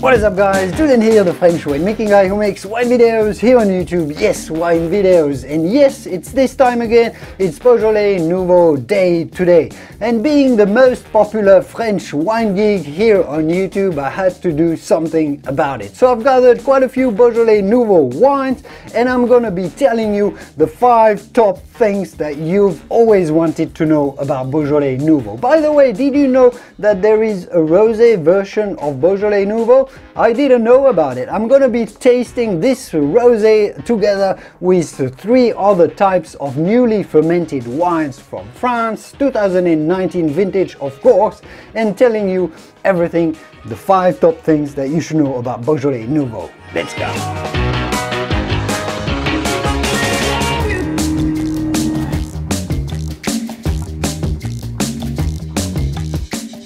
What is up guys, Julien here, the French winemaking guy who makes wine videos here on YouTube. Yes, wine videos. And yes, it's this time again, it's Beaujolais Nouveau Day today. And being the most popular French wine geek here on YouTube, I had to do something about it. So I've gathered quite a few Beaujolais Nouveau wines and I'm gonna be telling you the five top things that you've always wanted to know about Beaujolais Nouveau. By the way, did you know that there is a rosé version of Beaujolais Nouveau? I didn't know about it. I'm gonna be tasting this rosé together with three other types of newly fermented wines from France, 2019 vintage of course, and telling you everything, the five top things that you should know about Beaujolais Nouveau. Let's go!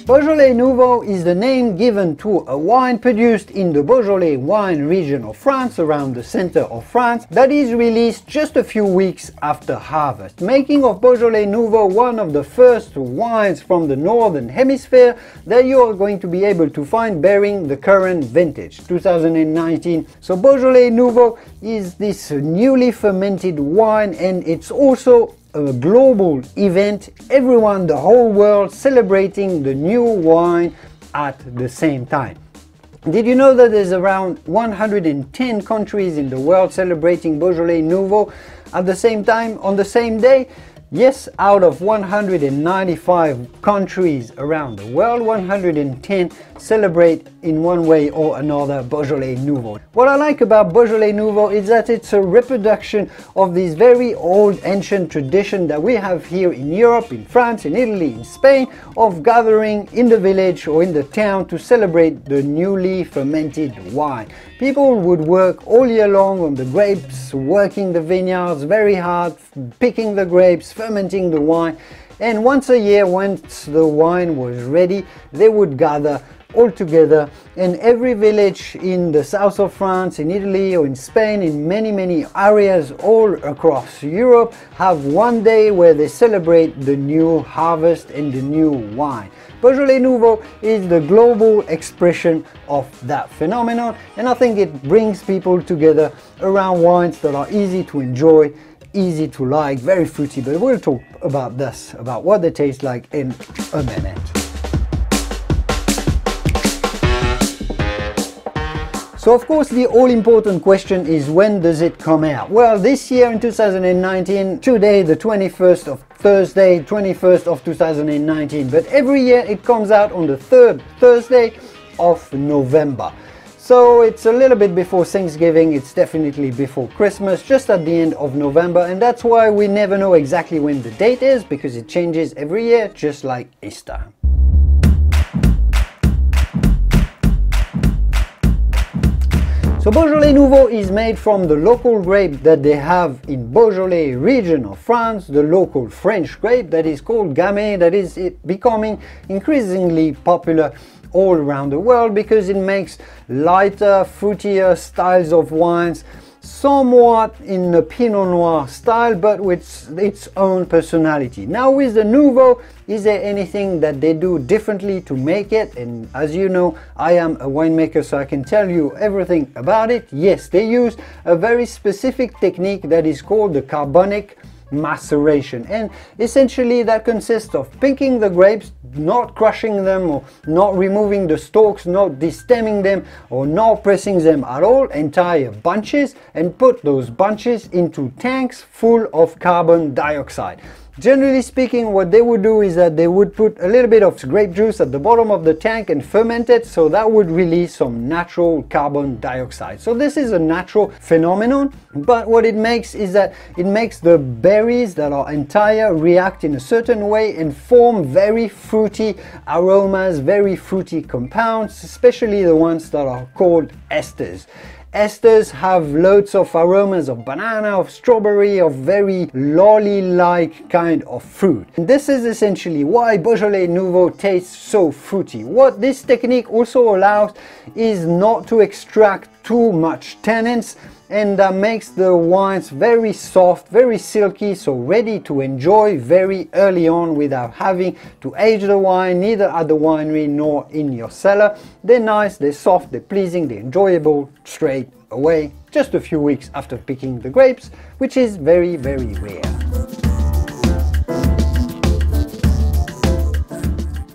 Beaujolais Nouveau is the name given to a wine produced in the Beaujolais wine region of France, around the center of France, that is released just a few weeks after harvest, making of Beaujolais Nouveau one of the first wines from the northern hemisphere that you are going to be able to find bearing the current vintage, 2019. So Beaujolais Nouveau is this newly fermented wine and it's also a global event, everyone, the whole world celebrating the new wine at the same time. Did you know that there's around 110 countries in the world celebrating Beaujolais Nouveau at the same time on the same day? Yes, out of 195 countries around the world, 110 celebrate in one way or another Beaujolais Nouveau. What I like about Beaujolais Nouveau is that it's a reproduction of this very old ancient tradition that we have here in Europe, in France, in Italy, in Spain, of gathering in the village or in the town to celebrate the newly fermented wine. People would work all year long on the grapes, working the vineyards very hard, picking the grapes, fermenting the wine and once a year once the wine was ready they would gather all together and every village in the south of France, in Italy or in Spain, in many many areas all across Europe have one day where they celebrate the new harvest and the new wine. Beaujolais Nouveau is the global expression of that phenomenon and I think it brings people together around wines that are easy to enjoy easy to like, very fruity, but we'll talk about this, about what they taste like in a minute. So of course the all-important question is when does it come out? Well this year in 2019, today the 21st of Thursday, 21st of 2019, but every year it comes out on the third Thursday of November. So it's a little bit before Thanksgiving, it's definitely before Christmas, just at the end of November, and that's why we never know exactly when the date is, because it changes every year, just like Easter. So Beaujolais Nouveau is made from the local grape that they have in Beaujolais region of France, the local French grape that is called Gamay, that is becoming increasingly popular all around the world because it makes lighter, fruitier styles of wines somewhat in the Pinot Noir style but with its own personality. Now with the Nouveau, is there anything that they do differently to make it? And as you know, I am a winemaker so I can tell you everything about it. Yes, they use a very specific technique that is called the carbonic maceration. And essentially that consists of picking the grapes not crushing them or not removing the stalks not destemming them or not pressing them at all entire bunches and put those bunches into tanks full of carbon dioxide Generally speaking, what they would do is that they would put a little bit of grape juice at the bottom of the tank and ferment it, so that would release some natural carbon dioxide. So this is a natural phenomenon, but what it makes is that it makes the berries that are entire react in a certain way and form very fruity aromas, very fruity compounds, especially the ones that are called esters. Esters have loads of aromas of banana, of strawberry, of very lolly-like kind of fruit. And this is essentially why Beaujolais Nouveau tastes so fruity. What this technique also allows is not to extract too much tannins and that makes the wines very soft, very silky, so ready to enjoy very early on without having to age the wine neither at the winery nor in your cellar. They're nice, they're soft, they're pleasing, they're enjoyable straight away just a few weeks after picking the grapes, which is very, very rare.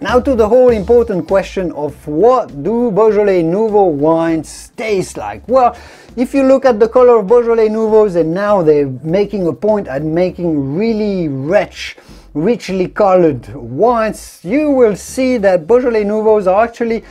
Now to the whole important question of what do Beaujolais Nouveau wines taste like? Well, if you look at the color of Beaujolais Nouveaux and now they're making a point at making really rich, richly colored wines, you will see that Beaujolais Nouveaux are actually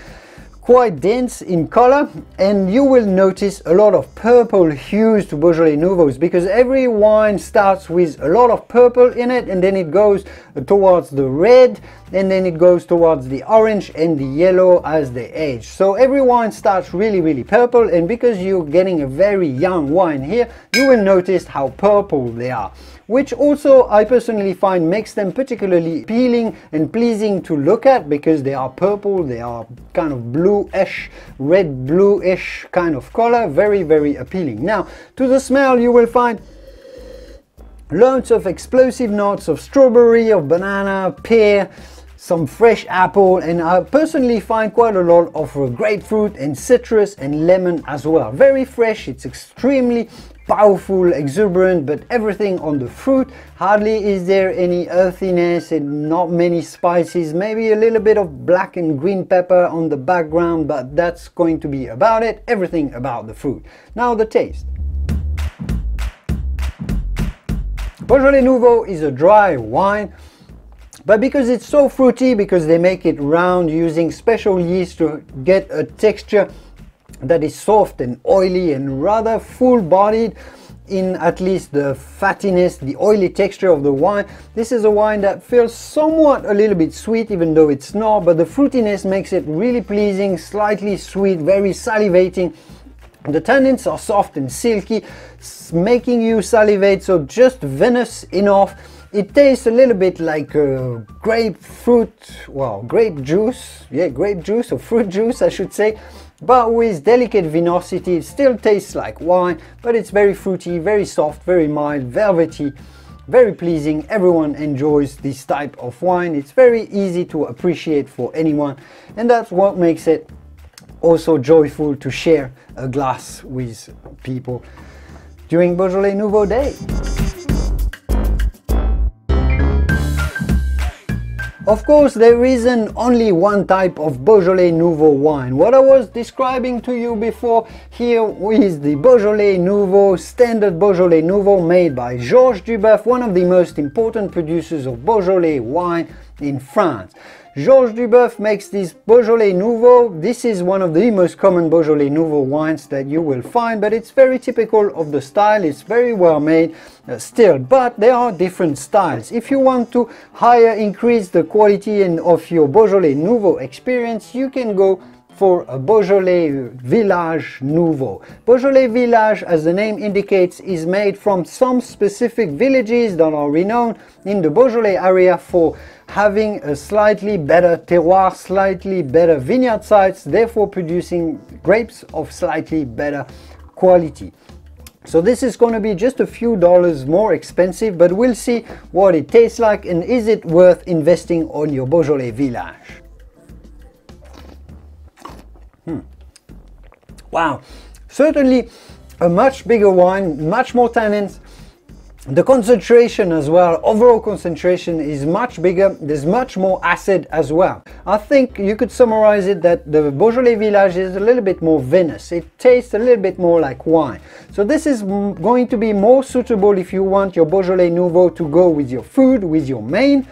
quite dense in color and you will notice a lot of purple hues to Beaujolais Nouveaux because every wine starts with a lot of purple in it and then it goes towards the red and then it goes towards the orange and the yellow as they age. So every wine starts really really purple and because you're getting a very young wine here you will notice how purple they are which also I personally find makes them particularly appealing and pleasing to look at because they are purple, they are kind of bluish, red bluish kind of color, very very appealing. Now to the smell you will find loads of explosive notes of strawberry, of banana, pear, some fresh apple and I personally find quite a lot of uh, grapefruit and citrus and lemon as well. Very fresh, it's extremely powerful, exuberant, but everything on the fruit. Hardly is there any earthiness and not many spices. Maybe a little bit of black and green pepper on the background, but that's going to be about it. Everything about the fruit. Now the taste. Beaujolais Nouveau is a dry wine but because it's so fruity, because they make it round using special yeast to get a texture that is soft and oily and rather full-bodied in at least the fattiness, the oily texture of the wine. This is a wine that feels somewhat a little bit sweet even though it's not, but the fruitiness makes it really pleasing, slightly sweet, very salivating. The tannins are soft and silky, making you salivate, so just vinous enough. It tastes a little bit like uh, grapefruit, well, grape juice, yeah, grape juice or fruit juice, I should say but with delicate vinosity it still tastes like wine but it's very fruity very soft very mild velvety very pleasing everyone enjoys this type of wine it's very easy to appreciate for anyone and that's what makes it also joyful to share a glass with people during Beaujolais Nouveau Day. Of course, there isn't only one type of Beaujolais Nouveau wine. What I was describing to you before here is the Beaujolais Nouveau, standard Beaujolais Nouveau made by Georges Duboeuf, one of the most important producers of Beaujolais wine in France. Georges Duboeuf makes this Beaujolais Nouveau. This is one of the most common Beaujolais Nouveau wines that you will find, but it's very typical of the style. It's very well made uh, still, but there are different styles. If you want to higher increase the quality of your Beaujolais Nouveau experience, you can go for a Beaujolais Village Nouveau. Beaujolais Village, as the name indicates, is made from some specific villages that are renowned in the Beaujolais area for having a slightly better terroir, slightly better vineyard sites, therefore producing grapes of slightly better quality. So this is going to be just a few dollars more expensive, but we'll see what it tastes like and is it worth investing on your Beaujolais Village. Wow, certainly a much bigger wine, much more tannins, the concentration as well, overall concentration is much bigger, there's much more acid as well. I think you could summarize it that the Beaujolais Village is a little bit more vinous, it tastes a little bit more like wine. So this is going to be more suitable if you want your Beaujolais Nouveau to go with your food, with your main,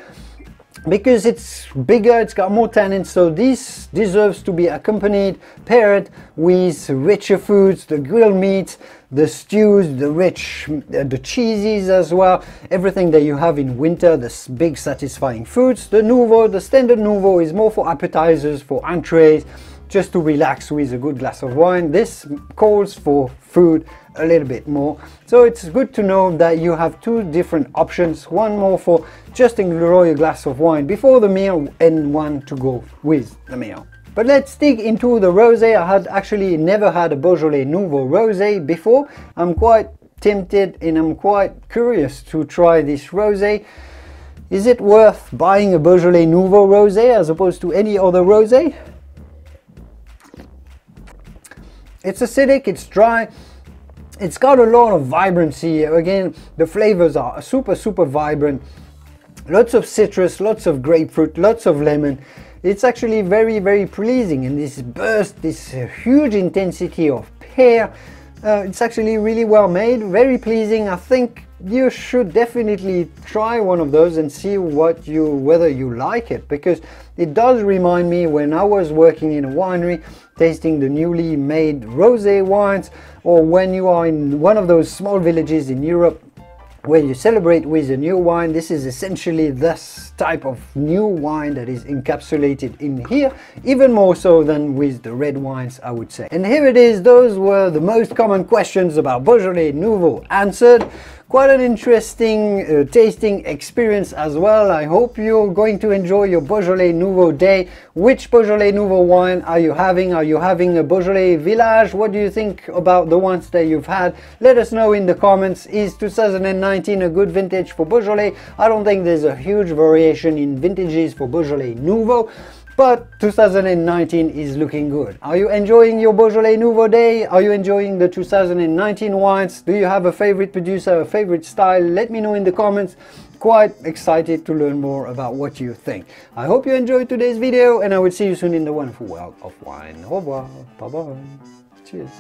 because it's bigger, it's got more tannins, so this deserves to be accompanied, paired with richer foods, the grilled meats, the stews, the rich, the cheeses as well, everything that you have in winter, the big satisfying foods. The Nouveau, the standard Nouveau is more for appetizers, for entrees, just to relax with a good glass of wine. This calls for food a little bit more. So it's good to know that you have two different options, one more for just enjoy a glass of wine before the meal and one to go with the meal. But let's dig into the rosé. I had actually never had a Beaujolais Nouveau rosé before. I'm quite tempted and I'm quite curious to try this rosé. Is it worth buying a Beaujolais Nouveau rosé as opposed to any other rosé? It's acidic, it's dry, it's got a lot of vibrancy. Again, the flavors are super, super vibrant. Lots of citrus, lots of grapefruit, lots of lemon it's actually very very pleasing and this burst this huge intensity of pear uh, it's actually really well made very pleasing. I think you should definitely try one of those and see what you whether you like it because it does remind me when I was working in a winery tasting the newly made rosé wines or when you are in one of those small villages in Europe where you celebrate with a new wine. This is essentially this type of new wine that is encapsulated in here, even more so than with the red wines, I would say. And here it is, those were the most common questions about Beaujolais Nouveau answered quite an interesting uh, tasting experience as well. I hope you're going to enjoy your Beaujolais Nouveau day. Which Beaujolais Nouveau wine are you having? Are you having a Beaujolais Village? What do you think about the ones that you've had? Let us know in the comments. Is 2019 a good vintage for Beaujolais? I don't think there's a huge variation in vintages for Beaujolais Nouveau. But 2019 is looking good. Are you enjoying your Beaujolais Nouveau Day? Are you enjoying the 2019 wines? Do you have a favorite producer, a favorite style? Let me know in the comments. Quite excited to learn more about what you think. I hope you enjoyed today's video and I will see you soon in the wonderful world of wine. Au revoir. Bye bye. Cheers.